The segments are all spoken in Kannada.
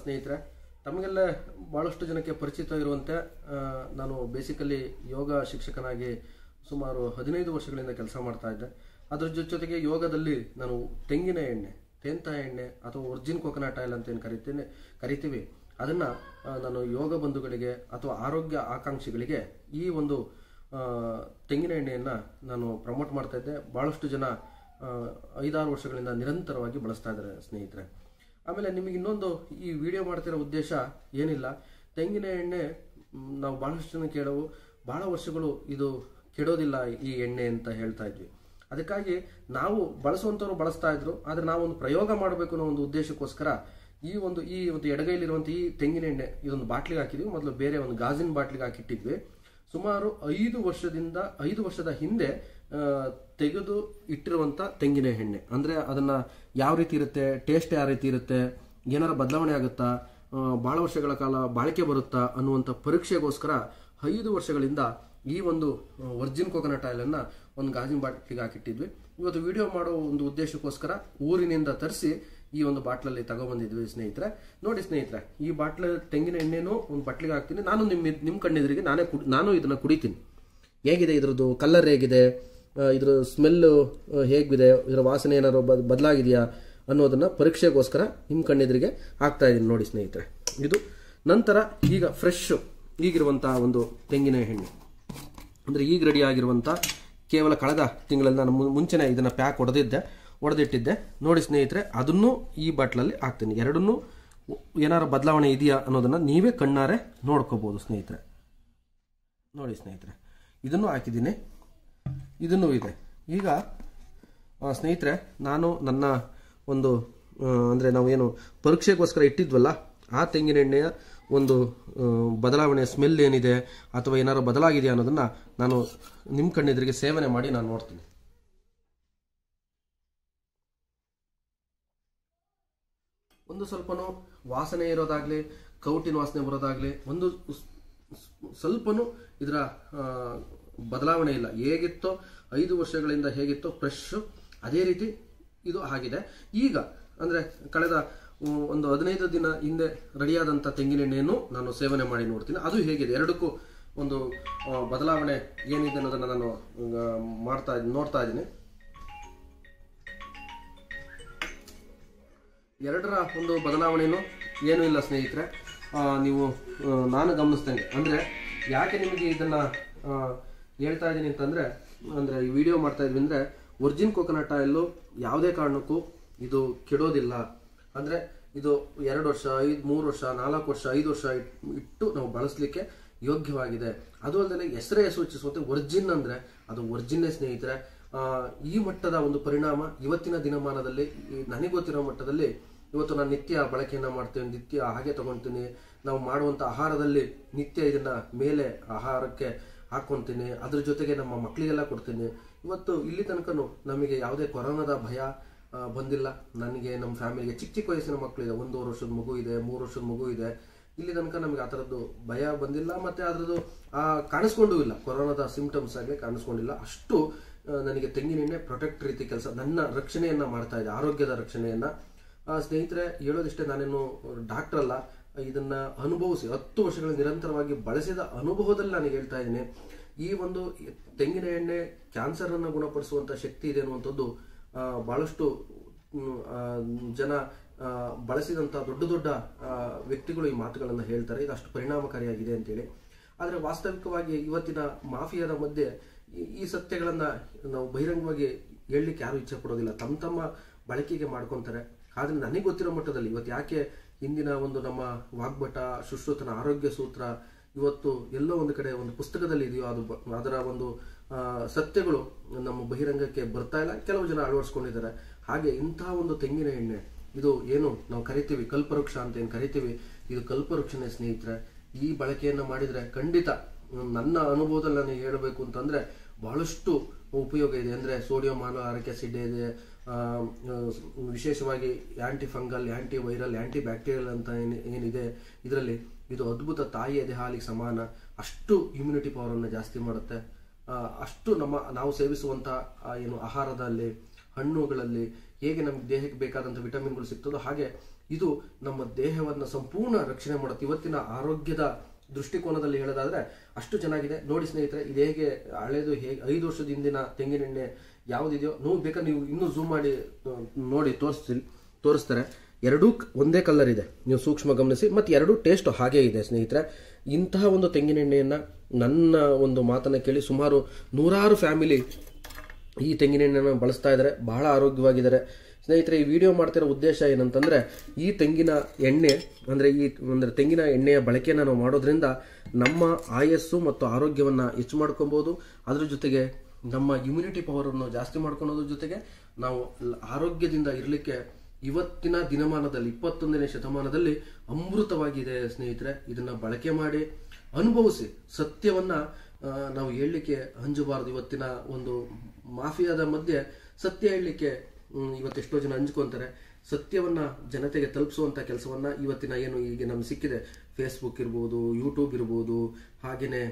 ಸ್ನೇಹಿತರೆ, ತಮಗೆಲ್ಲ ಭಾಳಷ್ಟು ಜನಕ್ಕೆ ಪರಿಚಿತ ಇರುವಂತೆ ನಾನು ಬೇಸಿಕಲಿ ಯೋಗ ಶಿಕ್ಷಕನಾಗಿ ಸುಮಾರು ಹದಿನೈದು ವರ್ಷಗಳಿಂದ ಕೆಲಸ ಮಾಡ್ತಾ ಇದ್ದೆ. ಅದ್ರ ಜೊತೆ ಜೊತೆಗೆ ಯೋಗದಲ್ಲಿ ನಾನು ತೆಂಗಿನ ಎಣ್ಣೆ, ತೆಂತ ಎಣ್ಣೆ ಅಥವಾ ಒರ್ಜಿನ್ ಕೊಕೊನಟ್ ಆಯಿಲ್ ಅಂತ ಏನು ಕರಿತೀನಿ, ಕರಿತೀವಿ. ಅದನ್ನು ನಾನು ಯೋಗ ಬಂಧುಗಳಿಗೆ ಅಥವಾ ಆರೋಗ್ಯ ಆಕಾಂಕ್ಷಿಗಳಿಗೆ ಈ ಒಂದು ತೆಂಗಿನ ಎಣ್ಣೆಯನ್ನು ನಾನು ಪ್ರಮೋಟ್ ಮಾಡ್ತಾ ಇದ್ದೆ. ಭಾಳಷ್ಟು ಜನ ಐದಾರು ವರ್ಷಗಳಿಂದ ನಿರಂತರವಾಗಿ ಬಳಸ್ತಾ ಇದ್ದಾರೆ ಸ್ನೇಹಿತರೆ. ಆಮೇಲೆ ನಿಮಗೆ ಇನ್ನೊಂದು ಈ ವಿಡಿಯೋ ಮಾಡ್ತಿರೋ ಉದ್ದೇಶ ಏನಿಲ್ಲ. ತೆಂಗಿನ ಎಣ್ಣೆ ನಾವು ಭಾಳಷ್ಟು ಜನ ಕೇಳವು. ಭಾಳ ವರ್ಷಗಳು ಇದು ಕೆಡೋದಿಲ್ಲ ಈ ಎಣ್ಣೆ ಅಂತ ಹೇಳ್ತಾ ಇದ್ವಿ. ಅದಕ್ಕಾಗಿ ನಾವು ಬಳಸುವಂಥವ್ರು ಬಳಸ್ತಾ ಇದ್ರು, ಆದರೆ ನಾವು ಒಂದು ಪ್ರಯೋಗ ಮಾಡಬೇಕು ಅನ್ನೋ ಒಂದು ಉದ್ದೇಶಕ್ಕೋಸ್ಕರ ಈ ಒಂದು ಈ ಒಂದು ಎಡಗೈಲಿರುವಂಥ ಈ ತೆಂಗಿನ ಎಣ್ಣೆ ಇದೊಂದು ಬಾಟ್ಲಿಗೆ ಹಾಕಿದ್ವಿ. ಮೊದಲು ಬೇರೆ ಒಂದು ಗಾಜಿನ ಬಾಟ್ಲಿಗೆ ಹಾಕಿಟ್ಟಿದ್ವಿ. ಸುಮಾರು ಐದು ವರ್ಷದಿಂದ, ಐದು ವರ್ಷದ ಹಿಂದೆ ತೆಗೆದು ಇಟ್ಟಿರುವಂಥ ತೆಂಗಿನ ಎಣ್ಣೆ. ಅಂದರೆ ಅದನ್ನು ಯಾವ ರೀತಿ ಇರುತ್ತೆ ಟೇಸ್ಟ್ ಯಾವ ರೀತಿ ಇರುತ್ತೆ, ಏನಾರ ಬದಲಾವಣೆ ಆಗುತ್ತಾ ಭಾಳ ವರ್ಷಗಳ ಕಾಲ ಬಾಳಿಕೆ ಬರುತ್ತಾ ಅನ್ನುವಂಥ ಪರೀಕ್ಷೆಗೋಸ್ಕರ ಐದು ವರ್ಷಗಳಿಂದ ಈ ಒಂದು ವರ್ಜಿನ್ ಕೊಕೊನಟ್ ಆಯಿಲನ್ನು ಒಂದು ಗಾಜಿನ ಬಾಟ್ಲಿಗೆ ಹಾಕಿಟ್ಟಿದ್ವಿ. ಇವತ್ತು ವಿಡಿಯೋ ಮಾಡೋ ಒಂದು ಉದ್ದೇಶಕ್ಕೋಸ್ಕರ ಊರಿನಿಂದ ತರಿಸಿ ಈ ಒಂದು ಬಾಟ್ಲಲ್ಲಿ ತಗೊಬಂದಿದ್ವಿ ಸ್ನೇಹಿತರೆ. ನೋಡಿ ಸ್ನೇಹಿತರೆ, ಈ ಬಾಟ್ಲ ತೆಂಗಿನ ಎಣ್ಣೆನೂ ಒಂದು ಬಟ್ಲಿಗೆ ಹಾಕ್ತೀನಿ. ನಾನು ನಿಮ್ಮ ನಿಮ್ಮ ಕಣ್ಣೆದುರಿಗೆ ನಾನೇ ಕುಡಿ, ನಾನು ಇದನ್ನು ಕುಡಿತೀನಿ. ಹೇಗಿದೆ ಇದ್ರದ್ದು? ಕಲರ್ ಹೇಗಿದೆ? ಇದ್ರ ಸ್ಮೆಲ್ಲು ಹೇಗಿದೆ, ಇದರ ವಾಸನೆ ಏನಾದ್ರು ಬದ್- ಬದಲಾಗಿದೆಯಾ ಅನ್ನೋದನ್ನ ಪರೀಕ್ಷೆಗೋಸ್ಕರ ನಿಮ್ಮ ಕಣ್ಣೆದುರಿಗೆ ಹಾಕ್ತಾ ಇದ್ದೀನಿ ನೋಡಿ ಸ್ನೇಹಿತರೆ. ಇದು ನಂತರ ಈಗ ಫ್ರೆಶ್ ಈಗಿರುವಂತಹ ಒಂದು ತೆಂಗಿನ ಎಣ್ಣೆ. ಅಂದ್ರೆ ಈಗ ರೆಡಿ ಆಗಿರುವಂತ ಕೇವಲ ಕಳೆದ ತಿಂಗಳಲ್ಲಿ ನಾನು ಮುಂಚೆನೇ ಇದನ್ನ ಪ್ಯಾಕ್ ಹೊಡೆದಿದ್ದೆ ಹೊಡೆದಿಟ್ಟಿದ್ದೆ ನೋಡಿ ಸ್ನೇಹಿತರೆ, ಅದನ್ನು ಈ ಬಾಟ್ಲಲ್ಲಿ ಹಾಕ್ತೀನಿ. ಎರಡನ್ನೂ ಏನಾರ ಬದಲಾವಣೆ ಇದೆಯಾ ಅನ್ನೋದನ್ನ ನೀವೇ ಕಣ್ಣಾರೆ ನೋಡ್ಕೋಬಹುದು ಸ್ನೇಹಿತರೆ. ನೋಡಿ ಸ್ನೇಹಿತರೆ, ಇದನ್ನು ಹಾಕಿದ್ದೀನಿ. ಇದನ್ನು ಇದೆ ಈಗ ಸ್ನೇಹಿತರೆ, ನಾನು ನನ್ನ ಒಂದು ಅಂದರೆ ನಾವೇನು ಪರೀಕ್ಷೆಗೋಸ್ಕರ ಇಟ್ಟಿದ್ವಲ್ಲ, ಆ ತೆಂಗಿನ ಎಣ್ಣೆಯ ಒಂದು ಬದಲಾವಣೆ ಸ್ಮೆಲ್ ಏನಿದೆ ಅಥವಾ ಏನಾದ್ರು ಬದಲಾಗಿದೆಯಾ ಅನ್ನೋದನ್ನು ನಾನು ನಿಮ್ಮ ಕಣ್ಣೆದುರಿಗೆ ಸೇವನೆ ಮಾಡಿ ನಾನು ನೋಡ್ತೀನಿ. ಒಂದು ಸ್ವಲ್ಪನೂ ವಾಸನೆ ಇರೋದಾಗ್ಲಿ, ಕೌಟಿನ ವಾಸನೆ ಬರೋದಾಗಲಿ, ಒಂದು ಸ್ವಲ್ಪನೂ ಇದರ ಬದಲಾವಣೆ ಇಲ್ಲ. ಹೇಗಿತ್ತೋ, ಐದು ವರ್ಷಗಳಿಂದ ಹೇಗಿತ್ತೋ ಫ್ರೆಶ್ ಅದೇ ರೀತಿ ಇದು ಆಗಿದೆ. ಈಗ, ಅಂದ್ರೆ ಕಳೆದ ಒಂದು ಹದಿನೈದು ದಿನ ಹಿಂದೆ ರೆಡಿಯಾದಂಥ ತೆಂಗಿನೆಣ್ಣೆಯನ್ನು ನಾನು ಸೇವನೆ ಮಾಡಿ ನೋಡ್ತೀನಿ. ಅದು ಹೇಗಿದೆ? ಎರಡಕ್ಕೂ ಒಂದು ಬದಲಾವಣೆ ಏನಿದೆ ಅನ್ನೋದನ್ನ ನಾನು ಮಾಡ್ತಾ ನೋಡ್ತಾ ಇದ್ದೀನಿ. ಎರಡರ ಒಂದು ಬದಲಾವಣೆಯೂ ಏನೂ ಇಲ್ಲ ಸ್ನೇಹಿತರೆ. ನೀವು ನಾನು ಗಮನಿಸ್ತೇನೆ. ಅಂದ್ರೆ ಯಾಕೆ ನಿಮಗೆ ಇದನ್ನ ಹೇಳ್ತಾ ಇದ್ದೀನಿ ಅಂತಂದರೆ, ಅಂದರೆ ಈ ವಿಡಿಯೋ ಮಾಡ್ತಾ ಇದ್ವಿ ಅಂದರೆ ಒರಿಜಿನ್ ಕೊಕೊನಟ್ ಆಯಿಲು ಯಾವುದೇ ಕಾರಣಕ್ಕೂ ಇದು ಕೆಡೋದಿಲ್ಲ. ಅಂದರೆ ಇದು ಎರಡು ವರ್ಷ, ಐದು, ಮೂರು ವರ್ಷ, ನಾಲ್ಕು ವರ್ಷ, ಐದು ವರ್ಷ ಇಟ್- ಇಟ್ಟು ನಾವು ಬಳಸಲಿಕ್ಕೆ ಯೋಗ್ಯವಾಗಿದೆ. ಅದು ಅಲ್ಲದೆ ಹೆಸರೇ ಸೂಚಿಸುವಂತೆ ಒರ್ಜಿನ್ ಅಂದರೆ, ಅದು ಒರ್ಜಿನ್ನೇ ಸ್ನೇಹಿತರೆ ಈ ಮಟ್ಟದ ಒಂದು ಪರಿಣಾಮ ಇವತ್ತಿನ ದಿನಮಾನದಲ್ಲಿ ನನಗೆ ಗೊತ್ತಿರೋ ಮಟ್ಟದಲ್ಲಿ ಇವತ್ತು ನಾನು ನಿತ್ಯ ಬಳಕೆಯನ್ನು ಮಾಡ್ತೇನೆ, ನಿತ್ಯ ಹಾಗೆ ತಗೊಳ್ತೀನಿ, ನಾವು ಮಾಡುವಂಥ ಆಹಾರದಲ್ಲಿ ನಿತ್ಯ ಇದನ್ನು ಮೇಲೆ, ಆಹಾರಕ್ಕೆ ಹಾಕೊಂತೀನಿ, ಅದ್ರ ಜೊತೆಗೆ ನಮ್ಮ ಮಕ್ಕಳಿಗೆಲ್ಲ ಕೊಡ್ತೀನಿ. ಇವತ್ತು ಇಲ್ಲಿ ತನಕನೂ ನಮಗೆ ಯಾವುದೇ ಕೊರೋನಾದ ಭಯ ಬಂದಿಲ್ಲ. ನನಗೆ ನಮ್ಮ ಫ್ಯಾಮಿಲಿಗೆ ಚಿಕ್ಕ ಚಿಕ್ಕ ವಯಸ್ಸಿನ ಮಕ್ಕಳಿದೆ. ಒಂದೂವರೆ ವರ್ಷದ ಮಗು ಇದೆ, ಮೂರು ವರ್ಷದ ಮಗು ಇದೆ. ಇಲ್ಲಿ ತನಕ ನಮಗೆ ಆ ಥರದ್ದು ಭಯ ಬಂದಿಲ್ಲ, ಮತ್ತು ಅದರದ್ದು ಕಾಣಿಸ್ಕೊಂಡೂ ಇಲ್ಲ. ಕೊರೋನಾದ ಸಿಂಪ್ಟಮ್ಸ್ ಆಗಿ ಕಾಣಿಸ್ಕೊಂಡಿಲ್ಲ. ಅಷ್ಟು ನನಗೆ ತೆಂಗಿನೆಣ್ಣೆ ಪ್ರೊಟೆಕ್ಟ್ ರೀತಿ ಕೆಲಸ, ನನ್ನ ರಕ್ಷಣೆಯನ್ನು ಮಾಡ್ತಾ ಇದೆ, ಆರೋಗ್ಯದ ರಕ್ಷಣೆಯನ್ನು. ಸ್ನೇಹಿತರೆ, ಹೇಳೋದಿಷ್ಟೇ ನಾನೇನು ಡಾಕ್ಟರ್ ಅಲ್ಲ. ಇದನ್ನ ಅನುಭವಿಸಿ, ಹತ್ತು ವರ್ಷಗಳ ನಿರಂತರವಾಗಿ ಬಳಸಿದ ಅನುಭವದಲ್ಲಿ ನಾನು ಹೇಳ್ತಾ ಇದ್ದೀನಿ. ಈ ಒಂದು ತೆಂಗಿನ ಎಣ್ಣೆ ಕ್ಯಾನ್ಸರ್ ಅನ್ನು ಗುಣಪಡಿಸುವಂತ ಶಕ್ತಿ ಇದೆ ಅನ್ನುವಂಥದ್ದು ಬಹಳಷ್ಟು ಜನ ಬಳಸಿದಂತ ದೊಡ್ಡ ದೊಡ್ಡ ವ್ಯಕ್ತಿಗಳು ಈ ಮಾತುಗಳನ್ನು ಹೇಳ್ತಾರೆ. ಇದು ಅಷ್ಟು ಪರಿಣಾಮಕಾರಿಯಾಗಿದೆ ಅಂತೇಳಿ. ಆದರೆ ವಾಸ್ತವಿಕವಾಗಿ ಇವತ್ತಿನ ಮಾಫಿಯಾದ ಮಧ್ಯೆ ಈ- ಸತ್ಯಗಳನ್ನು ಸತ್ಯಗಳನ್ನ ನಾವು ಬಹಿರಂಗವಾಗಿ ಹೇಳಲಿಕ್ಕೆ ಯಾರು ಇಚ್ಛೆ ಪಡೋದಿಲ್ಲ. ತಮ್ಮ ತಮ್ಮ ಬಳಕೆಗೆ ಮಾಡ್ಕೊತಾರೆ. ಆದ್ರೆ ನನಗೆ ಗೊತ್ತಿರೋ ಮಟ್ಟದಲ್ಲಿ ಇವತ್ತು ಯಾಕೆ ಇಂದಿನ ಒಂದು ನಮ್ಮ ವಾಗ್ಭಟ, ಶುಶ್ರುತನ, ಆರೋಗ್ಯ ಸೂತ್ರ, ಇವತ್ತು ಎಲ್ಲೋ ಒಂದು ಕಡೆ ಒಂದು ಪುಸ್ತಕದಲ್ಲಿ ಇದೆಯೋ ಅದು ಅದರ ಒಂದು ಸತ್ಯಗಳು ನಮ್ಮ ಬಹಿರಂಗಕ್ಕೆ ಬರ್ತಾ ಇಲ್ಲ, ಕೆಲವು ಜನ ಅಳವಡಿಸ್ಕೊಂಡಿದ್ದಾರೆ. ಹಾಗೆ ಇಂತಹ ಒಂದು ತೆಂಗಿನ ಎಣ್ಣೆ, ಇದು ಏನು ನಾವು ಕರಿತೀವಿ, ಕಲ್ಪವೃಕ್ಷ ಅಂತ ಏನು ಕರಿತೀವಿ, ಇದು ಕಲ್ಪವೃಕ್ಷನೇ ಸ್ನೇಹಿತರೆ. ಈ ಬಳಕೆಯನ್ನು ಮಾಡಿದರೆ ಖಂಡಿತ ನನ್ನ ಅನುಭವದಲ್ಲಿ ನಾನು ಹೇಳಬೇಕು ಅಂತಂದರೆ ಬಹಳಷ್ಟು ಉಪಯೋಗ ಇದೆ. ಅಂದರೆ ಸೋಡಿಯಂ ಆಲೋ ಆಸಿಡ್ ಇದೆ ವಿಶೇಷವಾಗಿ anti fungal anti viral anti bacterial ಅಂತ ಏನು, ಏನಿದೆ, ಇದರಲ್ಲಿ ಇದು ಅದ್ಭುತ ತಾಯಿಯ ದೇಹಾಲಿಗೆ ಹಾಲಿಗೆ ಸಮಾನ. ಅಷ್ಟು ಇಮ್ಯುನಿಟಿ ಪವರನ್ನು ಜಾಸ್ತಿ ಮಾಡುತ್ತೆ. ಅಷ್ಟು ನಮ್ಮ, ನಾವು ಸೇವಿಸುವಂಥ ಏನು ಆಹಾರದಲ್ಲಿ, ಹಣ್ಣುಗಳಲ್ಲಿ ಹೇಗೆ ನಮ್ಗೆ ದೇಹಕ್ಕೆ ಬೇಕಾದಂಥ ವಿಟಮಿನ್ಗಳು ಸಿಗ್ತದೋ ಹಾಗೆ ಇದು ನಮ್ಮ ದೇಹವನ್ನು ಸಂಪೂರ್ಣ ರಕ್ಷಣೆ ಮಾಡುತ್ತೆ. ಇವತ್ತಿನ ಆರೋಗ್ಯದ ದೃಷ್ಟಿಕೋನದಲ್ಲಿ ಹೇಳೋದಾದ್ರೆ ಅಷ್ಟು ಚೆನ್ನಾಗಿದೆ. ನೋಡಿ ಸ್ನೇಹಿತರೆ, ಇದು ಹೇಗೆ ಹಳೇದು, ಹೇಗೆ ಐದು ವರ್ಷದ ಹಿಂದಿನ ತೆಂಗಿನೆಣ್ಣೆ ಯಾವುದಿದೆಯೋ, ನೋವು ಬೇಕಾದ್ರೆ ನೀವು ಇನ್ನೂ ಝೂಮ್ ಮಾಡಿ ನೋಡಿ ತೋರಿಸ್ತೀನಿ ತೋರಿಸ್ತಾರೆ. ಎರಡೂ ಒಂದೇ ಕಲರ್ ಇದೆ. ನೀವು ಸೂಕ್ಷ್ಮ ಗಮನಿಸಿ. ಮತ್ತು ಎರಡೂ ಟೇಸ್ಟ್ ಹಾಗೇ ಇದೆ ಸ್ನೇಹಿತರೆ. ಇಂತಹ ಒಂದು ತೆಂಗಿನೆಣ್ಣೆಯನ್ನು ನನ್ನ ಒಂದು ಮಾತನ್ನು ಕೇಳಿ ಸುಮಾರು ನೂರಾರು ಫ್ಯಾಮಿಲಿ ಈ ತೆಂಗಿನೆಣ್ಣೆಯನ್ನು ಬಳಸ್ತಾ ಇದ್ದಾರೆ. ಬಹಳ ಆರೋಗ್ಯವಾಗಿದ್ದಾರೆ. ಸ್ನೇಹಿತರೆ, ಈ ವಿಡಿಯೋ ಮಾಡ್ತಿರೋ ಉದ್ದೇಶ ಏನಂತಂದ್ರೆ, ಈ ತೆಂಗಿನ ಎಣ್ಣೆ, ಅಂದ್ರೆ ಈ, ಅಂದರೆ ತೆಂಗಿನ ಎಣ್ಣೆಯ ಬಳಕೆಯನ್ನು ನಾವು ಮಾಡೋದ್ರಿಂದ ನಮ್ಮ ಆಯಸ್ಸು ಮತ್ತು ಆರೋಗ್ಯವನ್ನು ಹೆಚ್ಚು ಮಾಡ್ಕೊಬೋದು. ಅದ್ರ ಜೊತೆಗೆ ನಮ್ಮ ಇಮ್ಯುನಿಟಿ ಪವರನ್ನು ಜಾಸ್ತಿ ಮಾಡ್ಕೊಳೋದ್ರ ಜೊತೆಗೆ ನಾವು ಆರೋಗ್ಯದಿಂದ ಇರಲಿಕ್ಕೆ ಇವತ್ತಿನ ದಿನಮಾನದಲ್ಲಿ, ಇಪ್ಪತ್ತೊಂದನೇ ಶತಮಾನದಲ್ಲಿ ಅಮೃತವಾಗಿದೆ ಸ್ನೇಹಿತರೆ. ಇದನ್ನ ಬಳಕೆ ಮಾಡಿ, ಅನುಭವಿಸಿ, ಸತ್ಯವನ್ನ ನಾವು ಹೇಳಲಿಕ್ಕೆ ಹಂಜಬಾರದು ಇವತ್ತಿನ ಒಂದು ಮಾಫಿಯಾದ ಮಧ್ಯೆ ಸತ್ಯ ಹೇಳಲಿಕ್ಕೆ ಇವತ್ತೆಷ್ಟೋ ಜನ ಹಂಚ್ಕೊಂತಾರೆ ಸತ್ಯವನ್ನ ಜನತೆಗೆ ತಲುಪಿಸುವಂತ ಕೆಲಸವನ್ನ ಇವತ್ತಿನ ಏನು ಈಗ ನಮ್ಗೆ ಸಿಕ್ಕಿದೆ. ಫೇಸ್ಬುಕ್ ಇರ್ಬೋದು ಯೂಟ್ಯೂಬ್ ಇರ್ಬೋದು ಹಾಗೆಯೇ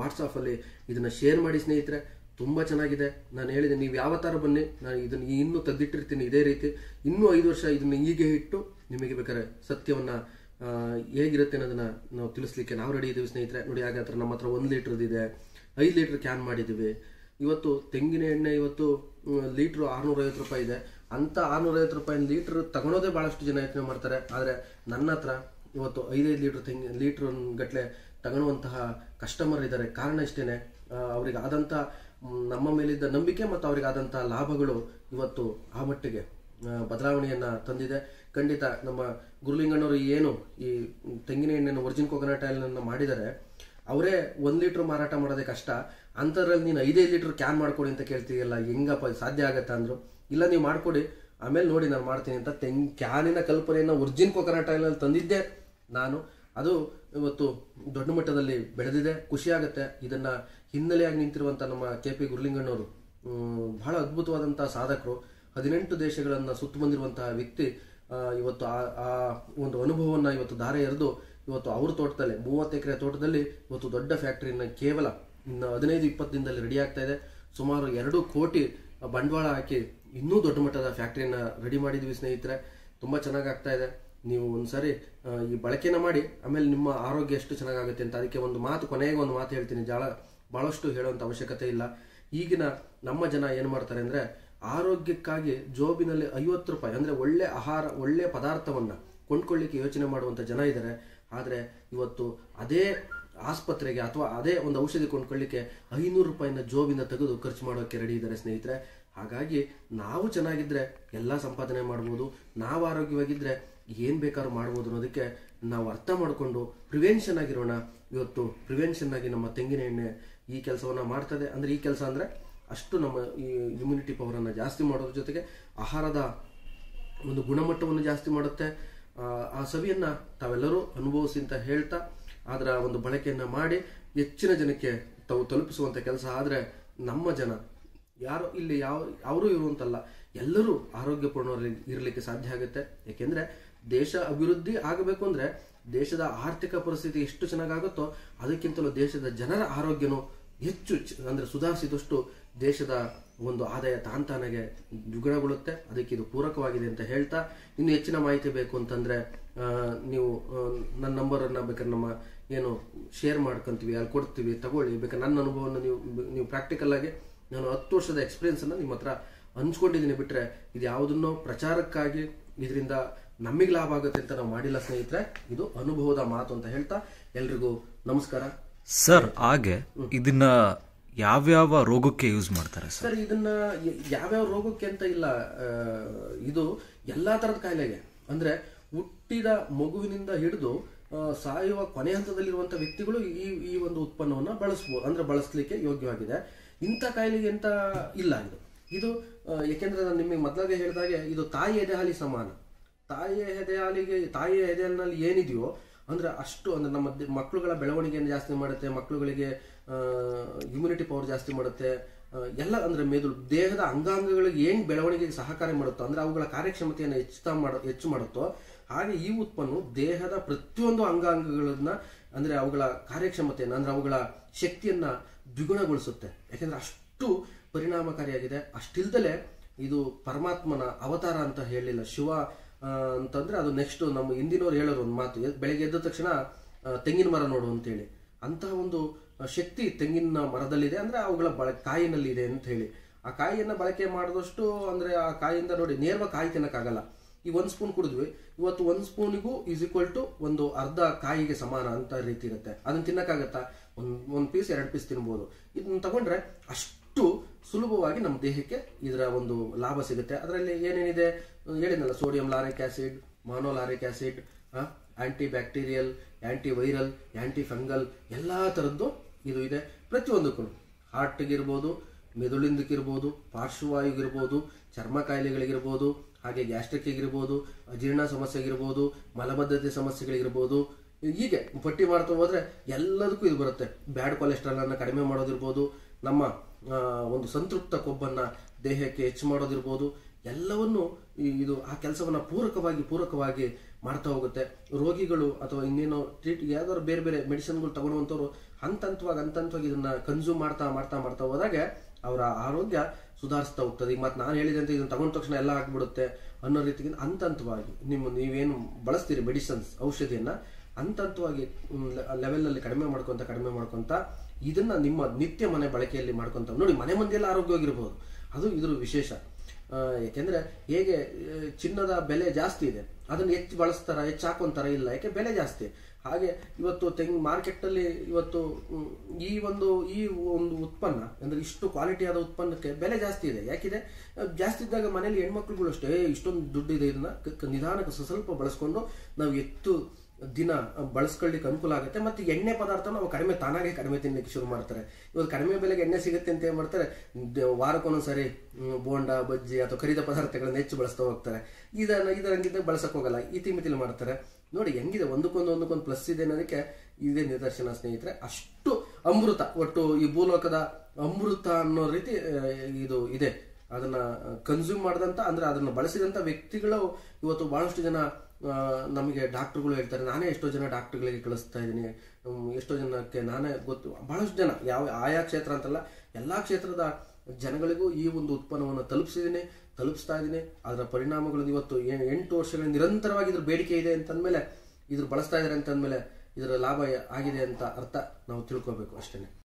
ವಾಟ್ಸಾಪ್ ಅಲ್ಲಿ ಇದನ್ನ ಶೇರ್ ಮಾಡಿ ಸ್ನೇಹಿತರೆ, ತುಂಬಾ ಚೆನ್ನಾಗಿದೆ. ನಾನು ಹೇಳಿದೆ, ನೀವು ಯಾವ ತರ ಬನ್ನಿ, ನಾನು ಇದನ್ನ ಇನ್ನೂ ತೆಗೆದಿಟ್ಟಿರ್ತೀನಿ ಇದೇ ರೀತಿ. ಇನ್ನೂ ಐದು ವರ್ಷ ಇದನ್ನ ಹೀಗೆ ಇಟ್ಟು ನಿಮಗೆ ಬೇಕಾದ್ರೆ ಸತ್ಯವನ್ನ ಹೇಗಿರುತ್ತೆ ಅನ್ನೋದನ್ನ ನಾವು ತಿಳಿಸ್ಲಿಕ್ಕೆ ನಾವು ರೆಡಿ ಇದ್ದೀವಿ ಸ್ನೇಹಿತರೆ. ನೋಡಿ, ಹಾಗಾದ್ರೆ ನಮ್ಮ ಹತ್ರ ಒಂದು ಲೀಟರ್ ಇದೆ. ಐದು ಲೀಟರ್ ಕ್ಯಾನ್ ಮಾಡಿದ್ದೀವಿ ಇವತ್ತು ತೆಂಗಿನ ಎಣ್ಣೆ ಇವತ್ತು ಲೀಟ್ರು ಆರ್ನೂರ ಐವತ್ತು ರೂಪಾಯಿ ಇದೆ. ಅಂತ ಆರ್ನೂರ ಐವತ್ತು ರೂಪಾಯಿ ಲೀಟ್ರ್ ತಗೊಳೋದೇ ಭಾಳಷ್ಟು ಜನ ಯೋಚನೆ ಮಾಡ್ತಾರೆ. ಆದರೆ ನನ್ನ ಹತ್ರ ಇವತ್ತು ಐದೈದು ಲೀಟ್ರ್ ತೆಂಗಿ ಲೀಟ್ರ್ ಗಟ್ಟಲೆ ತಗೊಳ್ಳುವಂತಹ ಕಸ್ಟಮರ್ ಇದ್ದಾರೆ. ಕಾರಣ ಇಷ್ಟೇನೆ. ಆ, ಅವ್ರಿಗೆ ಆದಂಥ ನಮ್ಮ ಮೇಲಿದ್ದ ನಂಬಿಕೆ ಮತ್ತು ಅವ್ರಿಗೆ ಆದಂಥ ಲಾಭಗಳು ಇವತ್ತು ಆ ಮಟ್ಟಿಗೆ ಬದಲಾವಣೆಯನ್ನು ತಂದಿದೆ. ಖಂಡಿತ ನಮ್ಮ ಗುರುಲಿಂಗಣ್ಣವರು ಏನು ಈ ತೆಂಗಿನ ಎಣ್ಣೆಯನ್ನು ಒರಿಜಿನ್ ಕೊಕೊನಟ್ ಆಯಿಲನ್ನು ಮಾಡಿದ್ದಾರೆ ಅವರೇ ಒಂದು ಲೀಟರ್ ಮಾರಾಟ ಮಾಡೋದೇ ಕಷ್ಟ. ಅಂಥದ್ರಲ್ಲಿ ನೀನು ಐದೈದು ಲೀಟರ್ ಕ್ಯಾನ್ ಮಾಡ್ಕೊಡಿ ಅಂತ ಕೇಳ್ತೀಯಲ್ಲ ಹೆಂಗಪ್ಪ ಸಾಧ್ಯ ಆಗುತ್ತೆ ಅಂದ್ರು. ಇಲ್ಲ, ನೀವು ಮಾಡ್ಕೊಡಿ. ಆಮೇಲೆ ನೋಡಿ ನಾನು ಮಾಡ್ತೀನಿ ಅಂತ ತೆಂಗ್ ಕ್ಯಾನಿನ ಕಲ್ಪನೆಯನ್ನ ಒರ್ಜಿನ್ ಕೊಕೊನಟ್ ಆಯಿಲ್ ಅಲ್ಲಿ ತಂದಿದ್ದೆ ನಾನು. ಅದು ಇವತ್ತು ದೊಡ್ಡ ಮಟ್ಟದಲ್ಲಿ ಬೆಳೆದಿದೆ, ಖುಷಿ ಆಗುತ್ತೆ. ಇದನ್ನ ಹಿನ್ನೆಲೆಯಾಗಿ ನಿಂತಿರುವಂತ ನಮ್ಮ ಕೆ ಪಿ ಗುರುಲಿಂಗಣ್ಣವರು ಬಹಳ ಅದ್ಭುತವಾದಂತಹ ಸಾಧಕರು. ಹದಿನೆಂಟು ದೇಶಗಳನ್ನ ಸುತ್ತು ಬಂದಿರುವಂತಹ ವ್ಯಕ್ತಿ ಇವತ್ತು ಆ ಒಂದು ಅನುಭವವನ್ನು ಇವತ್ತು ಧಾರೆ ಎರೆದು ಇವತ್ತು ಅವ್ರ ತೋಟದಲ್ಲಿ, ಮೂವತ್ತು ಎಕರೆ ತೋಟದಲ್ಲಿ ಇವತ್ತು ದೊಡ್ಡ ಫ್ಯಾಕ್ಟ್ರಿನ ಕೇವಲ ಇನ್ನು ಹದಿನೈದು, ಇಪ್ಪತ್ತು ದಿನದಲ್ಲಿ ರೆಡಿ ಆಗ್ತಾ ಇದೆ. ಸುಮಾರು ಎರಡು ಕೋಟಿ ಬಂಡವಾಳ ಹಾಕಿ ಇನ್ನೂ ದೊಡ್ಡ ಮಟ್ಟದ ಫ್ಯಾಕ್ಟ್ರಿನ ರೆಡಿ ಮಾಡಿದ್ವಿ ಸ್ನೇಹಿತರೆ. ತುಂಬ ಚೆನ್ನಾಗಿ ಆಗ್ತಾ ಇದೆ. ನೀವು ಒಂದ್ಸರಿ ಈ ಬಳಕೆನ ಮಾಡಿ, ಆಮೇಲೆ ನಿಮ್ಮ ಆರೋಗ್ಯ ಎಷ್ಟು ಚೆನ್ನಾಗಾಗುತ್ತೆ ಅಂತ ಅದಕ್ಕೆ ಒಂದು ಮಾತು, ಕೊನೆಗೆ ಒಂದು ಮಾತು ಹೇಳ್ತೀನಿ. ಜಾಳ ಭಾಳಷ್ಟು ಹೇಳುವಂಥ ಅವಶ್ಯಕತೆ ಇಲ್ಲ. ಈಗಿನ ನಮ್ಮ ಜನ ಏನು ಮಾಡ್ತಾರೆ ಅಂದರೆ, ಆರೋಗ್ಯಕ್ಕಾಗಿ ಜೋಬಿನಲ್ಲಿ ಐವತ್ತು ರೂಪಾಯಿ, ಅಂದರೆ ಒಳ್ಳೆ ಆಹಾರ, ಒಳ್ಳೆ ಪದಾರ್ಥವನ್ನು ಕೊಂಡ್ಕೊಳ್ಳಿಕ್ಕೆ ಯೋಚನೆ ಮಾಡುವಂಥ ಜನ ಇದ್ದಾರೆ ಆದ್ರೆ ಇವತ್ತು ಅದೇ ಆಸ್ಪತ್ರೆಗೆ ಅಥವಾ ಅದೇ ಒಂದು ಔಷಧಿ ಕೊಂಡ್ಕೊಳ್ಳಿಕ್ಕೆ ಐನೂರು ರೂಪಾಯಿನ ಜೋಬಿಂದ ತೆಗೆದು ಖರ್ಚು ಮಾಡೋಕೆ ರೆಡಿ ಇದ್ದಾರೆ ಸ್ನೇಹಿತರೆ. ಹಾಗಾಗಿ ನಾವು ಚೆನ್ನಾಗಿದ್ದರೆ ಎಲ್ಲ ಸಂಪಾದನೆ ಮಾಡ್ಬೋದು, ನಾವು ಆರೋಗ್ಯವಾಗಿದ್ದರೆ ಏನು ಬೇಕಾದ್ರೂ ಮಾಡ್ಬೋದು ಅನ್ನೋದಕ್ಕೆ ನಾವು ಅರ್ಥ ಮಾಡಿಕೊಂಡು ಪ್ರಿವೆನ್ಷನ್ ಆಗಿರೋಣ. ಇವತ್ತು ಪ್ರಿವೆನ್ಷನ್ ಆಗಿ ನಮ್ಮ ತೆಂಗಿನ ಎಣ್ಣೆ ಈ ಕೆಲಸವನ್ನು ಮಾಡ್ತದೆ. ಅಂದರೆ ಈ ಕೆಲಸ ಅಂದರೆ ಅಷ್ಟು ನಮ್ಮ ಈ ಇಮ್ಯುನಿಟಿ ಪವರನ್ನು ಜಾಸ್ತಿ ಮಾಡೋದ್ರ ಜೊತೆಗೆ ಆಹಾರದ ಒಂದು ಗುಣಮಟ್ಟವನ್ನು ಜಾಸ್ತಿ ಮಾಡುತ್ತೆ. ಆ, ಸವಿಯನ್ನು ತಾವೆಲ್ಲರೂ ಅನುಭವಿಸಿ ಅಂತ ಹೇಳ್ತಾ ಅದರ ಒಂದು ಬಳಕೆಯನ್ನು ಮಾಡಿ ಹೆಚ್ಚಿನ ಜನಕ್ಕೆ ತಾವು ತಲುಪಿಸುವಂತ ಕೆಲಸ ಆದ್ರೆ ನಮ್ಮ ಜನ ಯಾರು ಇಲ್ಲಿ ಯಾವ ಅವರು ಇರುವಂತಲ್ಲ ಎಲ್ಲರೂ ಆರೋಗ್ಯಪೂರ್ಣ ಇರಲಿಕ್ಕೆ ಸಾಧ್ಯ ಆಗುತ್ತೆ. ಯಾಕೆಂದ್ರೆ ದೇಶ ಅಭಿವೃದ್ಧಿ ಆಗಬೇಕು ಅಂದ್ರೆ ದೇಶದ ಆರ್ಥಿಕ ಪರಿಸ್ಥಿತಿ ಎಷ್ಟು ಚೆನ್ನಾಗಾಗುತ್ತೋ ಅದಕ್ಕಿಂತಲೂ ದೇಶದ ಜನರ ಆರೋಗ್ಯನು ಹೆಚ್ಚು ಅಂದ್ರೆ ಸುಧಾರಿಸಿದಷ್ಟು ದೇಶದ ಒಂದು ಆದಾಯ ತಾನಗೆ ದ್ವಿಗುಣಗೊಳ್ಳುತ್ತೆ. ಅದಕ್ಕೆ ಇದು ಪೂರಕವಾಗಿದೆ ಅಂತ ಹೇಳ್ತಾ ಇನ್ನು ಹೆಚ್ಚಿನ ಮಾಹಿತಿ ಬೇಕು ಅಂತಂದ್ರೆ ನೀವು ನನ್ನ ನಂಬರನ್ನು ಬೇಕಾದ್ರೆ ನಮ್ಮ ಏನು ಶೇರ್ ಮಾಡ್ಕೊಂತೀವಿ ಅಲ್ಲಿ ಕೊಡ್ತೀವಿ ತಗೊಳ್ಳಿ. ಬೇಕಾದ್ರೆ ನನ್ನ ಅನುಭವವನ್ನು ನೀವು ನೀವು ಪ್ರಾಕ್ಟಿಕಲ್ ಆಗಿ ನಾನು ಹತ್ತು ವರ್ಷದ ಎಕ್ಸ್ಪೀರಿಯನ್ಸ್ ಅನ್ನ ನಿಮ್ಮ ಹತ್ರ ಹಂಚ್ಕೊಂಡಿದ್ದೀನಿ. ಬಿಟ್ರೆ ಇದು ಯಾವುದನ್ನೋ ಪ್ರಚಾರಕ್ಕಾಗಿ ಇದರಿಂದ ನಮಗೆ ಲಾಭ ಆಗುತ್ತೆ ಅಂತ ನಾವು ಮಾಡಿಲ್ಲ ಸ್ನೇಹಿತರೆ ಇದು ಅನುಭವದ ಮಾತು ಅಂತ ಹೇಳ್ತಾ ಎಲ್ರಿಗೂ ನಮಸ್ಕಾರ. ಸರ್ ಹಾಗೆ ಇದನ್ನ ಯಾವ್ಯಾವ ರೋಗಕ್ಕೆ ಯೂಸ್ ಮಾಡ್ತಾರೆ ಸರ್? ಇದನ್ನ ಯಾವ್ಯಾವ ರೋಗಕ್ಕೆ ಅಂತ ಇಲ್ಲ ಇದು ಎಲ್ಲಾ ತರದ ಕಾಯಿಲೆಗೆ. ಅಂದ್ರೆ ಹುಟ್ಟಿದ ಮಗುವಿನಿಂದ ಹಿಡಿದು ಸಾಯುವ ಕೊನೆ ಹಂತದಲ್ಲಿರುವಂತ ವ್ಯಕ್ತಿಗಳು ಈ ಈ ಒಂದು ಉತ್ಪನ್ನವನ್ನ ಬಳಸಬಹುದು ಅಂದ್ರೆ ಬಳಸಲಿಕ್ಕೆ ಯೋಗ್ಯವಾಗಿದೆ. ಇಂಥ ಕಾಯಿಲೆಗೆ ಅಂತ ಇಲ್ಲ ಇದು. ಇದು ಏಕೆಂದ್ರೆ ನಾನು ನಿಮಗೆ ಮೊದಲಾಗೆ ಹೇಳಿದಾಗೆ ಇದು ತಾಯಿ ಎದೆಹಾಲಿ ಸಮಾನ. ತಾಯಿಯ ಎದೆಹಾಲಿಗೆ, ತಾಯಿಯ ಎದೆಹಾಲಿನಲ್ಲಿ ಏನಿದೆಯೋ, ಅಂದ್ರೆ ಅಷ್ಟು, ಅಂದ್ರೆ ನಮ್ಮ ಮಕ್ಕಳುಗಳ ಬೆಳವಣಿಗೆಯನ್ನು ಜಾಸ್ತಿ ಮಾಡುತ್ತೆ ಮಕ್ಕಳುಗಳಿಗೆ ಇಮ್ಯುನಿಟಿ ಪವರ್ ಜಾಸ್ತಿ ಮಾಡುತ್ತೆ. ಎಲ್ಲ ಅಂದ್ರೆ ಮೆದುಳು ದೇಹದ ಅಂಗಾಂಗಗಳಿಗೆ ಏನು ಬೆಳವಣಿಗೆಗೆ ಸಹಕಾರಿ ಮಾಡುತ್ತೋ, ಅಂದ್ರೆ ಅವುಗಳ ಕಾರ್ಯಕ್ಷಮತೆಯನ್ನು ಹೆಚ್ಚುತ್ತಾ ಮಾಡ, ಹೆಚ್ಚು ಮಾಡುತ್ತೋ, ಹಾಗೆ ಈ ಉತ್ಪನ್ನ ದೇಹದ ಪ್ರತಿಯೊಂದು ಅಂಗಾಂಗಗಳನ್ನ, ಅಂದ್ರೆ ಅವುಗಳ ಕಾರ್ಯಕ್ಷಮತೆಯನ್ನು, ಅಂದ್ರೆ ಅವುಗಳ ಶಕ್ತಿಯನ್ನ ದ್ವಿಗುಣಗೊಳಿಸುತ್ತೆ. ಯಾಕೆಂದ್ರೆ ಅಷ್ಟು ಪರಿಣಾಮಕಾರಿಯಾಗಿದೆ. ಅಷ್ಟಿಲ್ದಲೇ ಇದು ಪರಮಾತ್ಮನ ಅವತಾರ ಅಂತ ಹೇಳಿಲ್ಲ ಶಿವ ಅಂತಂದರೆ ಅದು ನೆಕ್ಸ್ಟ್ ನಮ್ಮ ಹಿಂದಿನವ್ರು ಹೇಳೋರು ಒಂದು ಮಾತು. ಬೆಳಗ್ಗೆ ಎದ್ದ ತಕ್ಷಣ ತೆಂಗಿನ ಮರ ನೋಡು ಅಂತೇಳಿ. ಅಂತಹ ಒಂದು ಶಕ್ತಿ ತೆಂಗಿನ ಮರದಲ್ಲಿದೆ ಅಂದ್ರೆ ಅವುಗಳ ಬಳ ಕಾಯಿನಲ್ಲಿ ಇದೆ ಅಂತ ಹೇಳಿ. ಆ ಕಾಯಿಯನ್ನು ಬಳಕೆ ಮಾಡಿದಷ್ಟು ಅಂದ್ರೆ ಆ ಕಾಯಿಯಿಂದ ನೋಡಿ ನೇರವಾಗಿ ಕಾಯಿ ತಿನ್ನೋಕ್ಕಾಗಲ್ಲ. ಈ ಒಂದು ಸ್ಪೂನ್ ಕುಡಿದ್ವಿ. ಇವತ್ತು ಒಂದು ಸ್ಪೂನಿಗೂ ಈಸ್ ಈಕ್ವಲ್ ಟು ಒಂದು ಅರ್ಧ ಕಾಯಿಗೆ ಸಮಾನ ಅಂತ ರೀತಿ ಇರುತ್ತೆ. ಅದನ್ನ ತಿನ್ನೋಕ್ಕಾಗತ್ತಾ? ಒಂದು ಒಂದು ಪೀಸ್ ಎರಡು ಪೀಸ್ ತಿನ್ಬೋದು. ಇದನ್ನ ತಗೊಂಡ್ರೆ ಅಷ್ಟು ಸುಲಭವಾಗಿ ನಮ್ಮ ದೇಹಕ್ಕೆ ಇದರ ಒಂದು ಲಾಭ ಸಿಗುತ್ತೆ. ಅದರಲ್ಲಿ ಏನೇನಿದೆ? ಹೇಳಿದ್ನಲ್ಲ sodium lauric acid monolauric acid anti bacterial anti viral anti fungal ಎಲ್ಲಾ ಥರದ್ದು ಇದು ಇದೆ. ಪ್ರತಿಯೊಂದಕ್ಕೂ ಹಾರ್ಟ್ಗಿರ್ಬೋದು ಮೆದುಳಿಂದಕ್ಕಿರ್ಬೋದು ಪಾರ್ಶ್ವವಾಯುಗಿರ್ಬೋದು ಚರ್ಮ ಕಾಯಿಲೆಗಳಿಗಿರ್ಬೋದು, ಹಾಗೆ ಗ್ಯಾಸ್ಟ್ರಿಕ್ಗಿರ್ಬೋದು ಅಜೀರ್ಣ ಸಮಸ್ಯೆಗಿರ್ಬೋದು, ಮಲಬದ್ಧತೆ ಸಮಸ್ಯೆಗಳಿಗಿರ್ಬೋದು. ಹೀಗೆ ಪಟ್ಟಿ ಮಾಡ್ತಾ ಹೋದ್ರೆ ಎಲ್ಲದಕ್ಕೂ ಇದು ಬರುತ್ತೆ. ಬ್ಯಾಡ್ ಕೊಲೆಸ್ಟ್ರಾಲ್ ಅನ್ನ ಕಡಿಮೆ ಮಾಡೋದಿರ್ಬೋದು, ನಮ್ಮ ಒಂದು ಸಂತೃಪ್ತ ಕೊಬ್ಬನ್ನ ದೇಹಕ್ಕೆ ಹೆಚ್ಚು ಮಾಡೋದಿರ್ಬೋದು. ಎಲ್ಲವನ್ನು ಇದು ಆ ಕೆಲಸವನ್ನ ಪೂರಕವಾಗಿ ಪೂರಕವಾಗಿ ಮಾಡ್ತಾ ಹೋಗುತ್ತೆ. ರೋಗಿಗಳು ಅಥವಾ ಇನ್ನೇನೋ ಟ್ರೀಟ್ ಯಾವ್ದಾದ್ರು ಬೇರೆ ಬೇರೆ ಮೆಡಿಸಿನ್ಗಳು ತಗೊಳ್ಳುವಂಥವ್ರು ಹಂತ ಹಂತವಾಗಿ ಹಂತ ಹಂತವಾಗಿ ಇದನ್ನ ಕನ್ಸ್ಯೂಮ್ ಮಾಡ್ತಾ ಮಾಡ್ತಾ ಮಾಡ್ತಾ ಹೋದಾಗ ಅವರ ಆರೋಗ್ಯ ಸುಧಾರಿಸ್ತಾ ಹೋಗ್ತದೆ. ಈಗ ಮತ್ತೆ ನಾನು ಹೇಳಿದಂತೆ ಇದನ್ನ ತಗೊಂಡ ತಕ್ಷಣ ಎಲ್ಲ ಆಗ್ಬಿಡುತ್ತೆ ಅನ್ನೋ ರೀತಿಗೆ ಹಂತ ಹಂತವಾಗಿ ನಿಮ್ಮ ನೀವೇನು ಬಳಸ್ತೀರಿ ಮೆಡಿಸನ್ಸ್ ಔಷಧಿಯನ್ನ ಹಂತ ಹಂತವಾಗಿ ಲೆವೆಲ್ ಅಲ್ಲಿ ಕಡಿಮೆ ಮಾಡ್ಕೊಂತ ಕಡಿಮೆ ಮಾಡ್ಕೊಂತ ಇದನ್ನ ನಿಮ್ಮ ನಿತ್ಯ ಮನೆ ಬಳಕೆಯಲ್ಲಿ ಮಾಡ್ಕೊಂತ ನೋಡಿ ಮನೆ ಮಂದಿಯೆಲ್ಲ ಆರೋಗ್ಯವಾಗಿರ್ಬೋದು. ಅದು ಇದ್ರ ವಿಶೇಷ. ಆ, ಯಾಕೆಂದ್ರೆ ಹೇಗೆ ಚಿನ್ನದ ಬೆಲೆ ಜಾಸ್ತಿ ಇದೆ. ಅದನ್ನು ಹೆಚ್ಚು ಬಳಸ್ತಾರ ಹೆಚ್ಚು ಹಾಕೊಂತಾರ ಇಲ್ಲ ಯಾಕೆ ಬೆಲೆ ಜಾಸ್ತಿ. ಹಾಗೆ ಇವತ್ತು ತೆಂಗ್ ಮಾರ್ಕೆಟ್ ಅಲ್ಲಿ ಇವತ್ತು ಈ ಒಂದು ಈ ಒಂದು ಉತ್ಪನ್ನ ಅಂದ್ರೆ ಇಷ್ಟು ಕ್ವಾಲಿಟಿ ಆದ ಉತ್ಪನ್ನಕ್ಕೆ ಬೆಲೆ ಜಾಸ್ತಿ ಇದೆ. ಯಾಕಿದೆ? ಜಾಸ್ತಿ ಇದ್ದಾಗ ಮನೇಲಿ ಹೆಣ್ಮಕ್ಳುಗಳು ಅಷ್ಟೇ "ಏ, ಇಷ್ಟೊಂದು ದುಡ್ಡು ಇದೆ ಇದನ್ನ ನಿಧಾನಕ್ಕೆ ಸ್ವ- ಸ್ವಲ್ಪ ಬಳಸ್ಕೊಂಡು ನಾವು ಎತ್ತು ದಿನ ಬಳಸ್ಕೊಳ್ಳಿಕ್ಕೆ ಅನುಕೂಲ ಆಗುತ್ತೆ. ಮತ್ತು ಎಣ್ಣೆ ಪದಾರ್ಥ ನಾವು ಕಡಿಮೆ ತಾನಾಗೆ ಕಡಿಮೆ ತಿನ್ನಲಿಕ್ಕೆ ಶುರು ಮಾಡ್ತಾರೆ. ಇವತ್ತು ಕಡಿಮೆ ಬೆಲೆಗೆ ಎಣ್ಣೆ ಸಿಗುತ್ತೆ ಅಂತ ಏನು ಮಾಡ್ತಾರೆ? ವಾರಕ್ಕೊಂದೊಂದ್ಸರಿ ಬೋಂಡಾ, ಬಜ್ಜಿ ಅಥವಾ ಕರಿದ ಪದಾರ್ಥಗಳನ್ನು ಹೆಚ್ಚು ಬಳಸ್ತಾ ಹೋಗ್ತಾರೆ. ಇದನ್ನು ಇದರಂಗಿದ್ದ ಬಳಸಕ್ಕೆ ಹೋಗಲ್ಲ. ಇತಿಮಿತಿಲಿ ಮಾಡ್ತಾರೆ. ನೋಡಿ, ಹೆಂಗಿದೆ? ಒಂದಕ್ಕೊಂದು ಒಂದಕ್ಕೊಂದು ಪ್ಲಸ್ ಇದೆ ಅನ್ನೋದಕ್ಕೆ ಇದೇ ನಿದರ್ಶನ, ಸ್ನೇಹಿತರೆ. ಅಷ್ಟು ಅಮೃತ, ಒಟ್ಟು ಈ ಭೂಲೋಕದ ಅಮೃತ ಅನ್ನೋ ರೀತಿ ಇದು ಇದೆ. ಅದನ್ನ ಕನ್ಸ್ಯೂಮ್ ಮಾಡಿದಂತ, ಅಂದ್ರೆ ಅದನ್ನ ಬಳಸಿದಂತ ವ್ಯಕ್ತಿಗಳು ಇವತ್ತು ಬಹಳಷ್ಟು ಜನ ನಮಗೆ ಡಾಕ್ಟ್ರುಗಳು ಹೇಳ್ತಾರೆ, ನಾನೇ ಎಷ್ಟೋ ಜನ ಡಾಕ್ಟ್ರುಗಳಿಗೆ ಕಳಿಸ್ತಾ ಇದ್ದೀನಿ ಎಷ್ಟೋ ಜನಕ್ಕೆ ನಾನೇ ಗೊತ್ತು, ಬಹಳಷ್ಟು ಜನ, ಯಾವ, ಆಯಾ ಕ್ಷೇತ್ರ ಅಂತಲ್ಲ, ಎಲ್ಲ ಕ್ಷೇತ್ರದ ಜನಗಳಿಗೂ ಈ ಒಂದು ಉತ್ಪನ್ನವನ್ನು ತಲುಪಿಸಿದ್ದೀನಿ, ತಲುಪಿಸ್ತಾ ಇದ್ದೀನಿ, ಅದರ ಪರಿಣಾಮಗಳು ಇವತ್ತು ಎಂಟು ವರ್ಷಗಳ ನಿರಂತರವಾಗಿ ಇದ್ರ ಬೇಡಿಕೆ ಇದೆ ಅಂತಂದಮೇಲೆ, ಇದ್ರ ಬಳಸ್ತಾ ಇದ್ದಾರೆ ಅಂತಂದ್ಮೇಲೆ, ಇದರ ಲಾಭ ಆಗಿದೆ ಅಂತ ಅರ್ಥ ನಾವು ತಿಳ್ಕೊಬೇಕು ಅಷ್ಟೇನೆ.